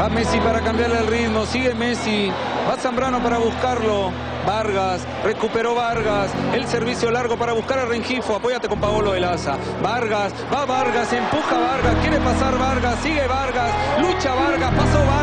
Va Messi para cambiarle el ritmo, sigue Messi. Va Zambrano para buscarlo. Vargas, recuperó Vargas, el servicio largo para buscar a Rengifo, apóyate con Paolo Asa. Vargas, va Vargas, empuja Vargas, quiere pasar Vargas, sigue Vargas, lucha Vargas, pasó Vargas.